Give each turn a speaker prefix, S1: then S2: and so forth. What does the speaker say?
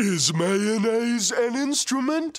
S1: Is mayonnaise an instrument?